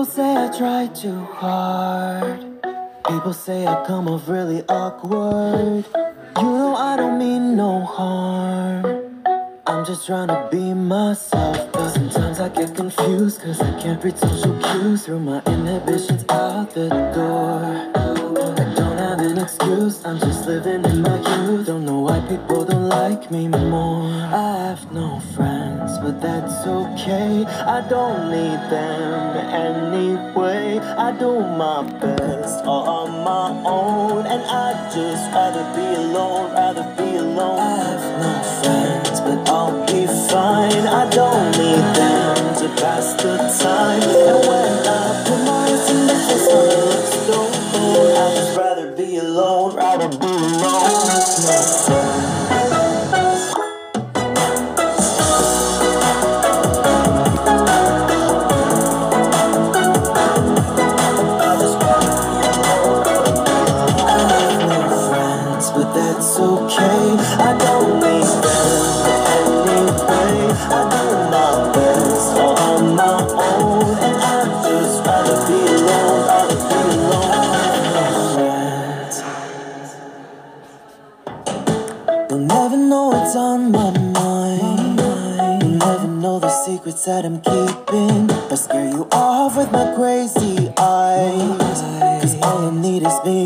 People say I try too hard. People say I come off really awkward. You know I don't mean no harm. I'm just trying to be myself. But sometimes I get confused, cause I can't read social cues. Through my inhibitions out the door. Excuse, I'm just living in my youth. Don't know why people don't like me more. I have no friends, but that's okay. I don't need them anyway. I do my best all on my own, and I just rather be alone, rather be alone. I have no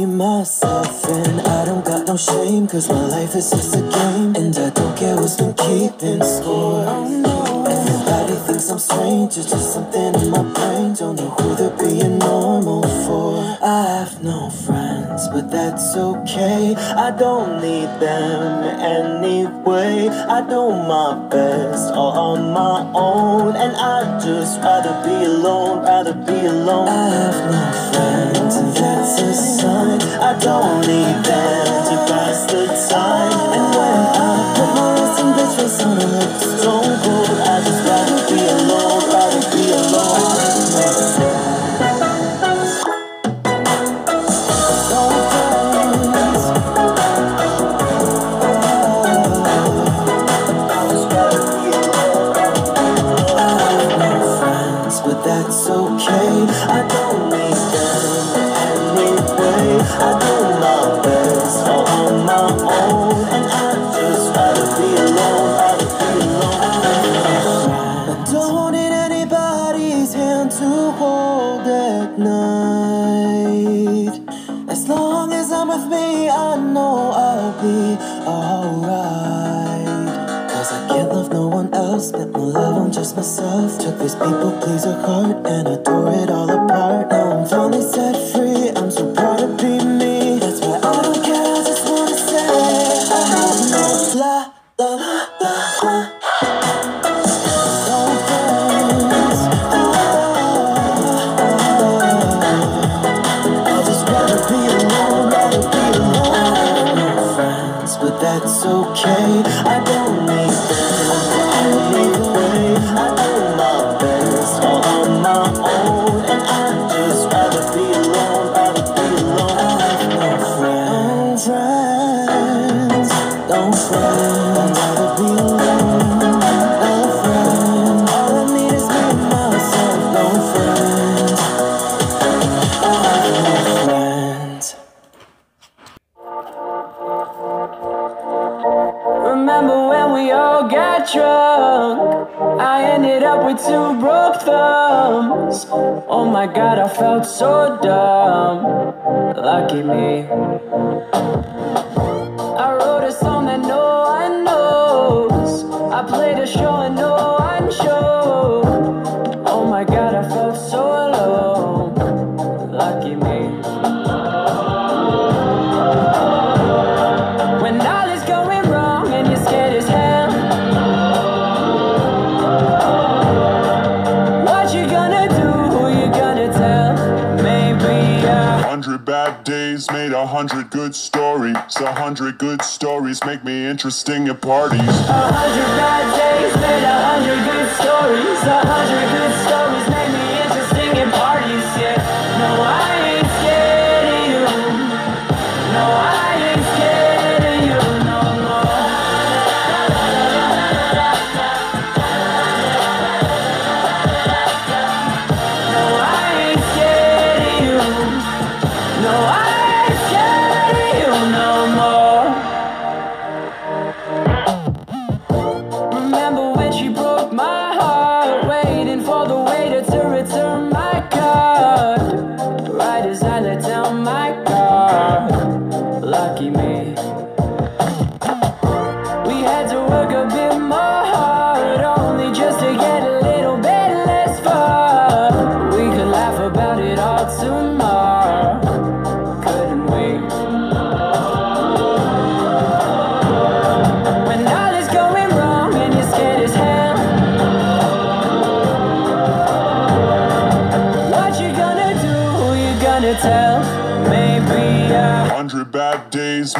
myself, and I don't got no shame. Cause my life is just a game, and I don't care who's been keeping score. Oh, Everybody thinks I'm strange, it's just something in my brain. Don't know who they're being normal for. I have no friends, but that's okay. I don't need them anyway. I do my best all on my own, and I'd just rather be alone, rather be alone. I have no friends, and that's a sign. I don't need them to pass the time. And when I put my resting bitch face on a look but that's okay. I don't need them anyway. I do my best all on my own, and I just be alone. I don't need anybody's hand to hold at night. As long as I'm with me, I know spent my love on just myself. Took this people pleaser heart and I tore it all apart. Now I'm finally set free, God, I felt so dumb. Lucky me. I wrote a song that no one knows. I played a show and no made a hundred good stories. A hundred good stories make me interesting at parties. A hundred bad days made a hundred good stories. A hundred good stories to return my call.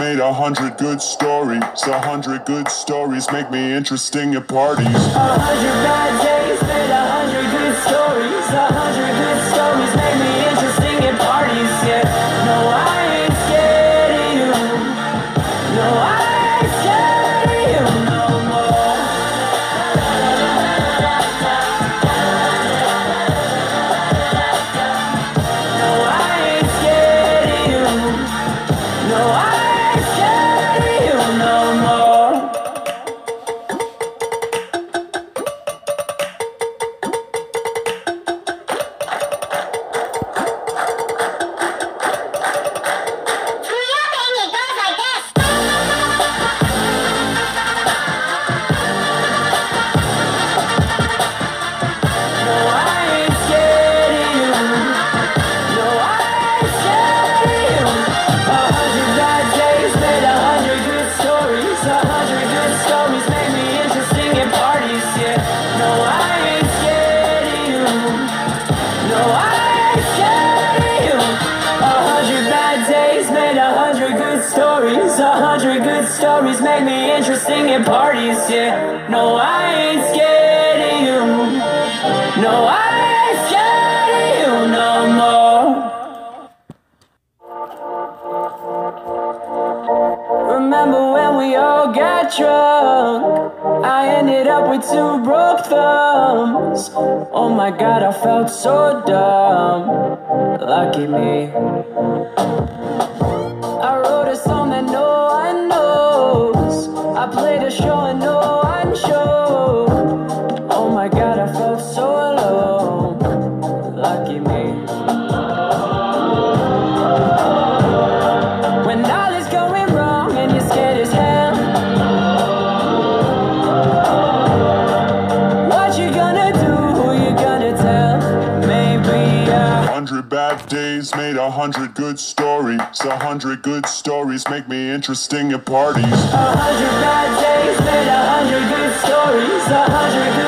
made a hundred good stories. A hundred good stories make me interesting at parties. A hundred bad days made a stories, a hundred good stories make me interesting at parties, yeah. No, I ain't scared of you. No, I ain't scared of you no more. Remember when we all got drunk? I ended up with two broke thumbs. Oh my god, I felt so dumb. Lucky me. hundred bad days made a hundred good stories. A hundred good stories make me interesting at parties. A hundred bad days made a hundred good stories. A hundred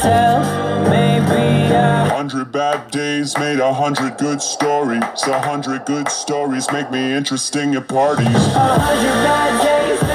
tell. Maybe a hundred bad days made a hundred good stories. A hundred good stories make me interesting at parties. A hundred bad days.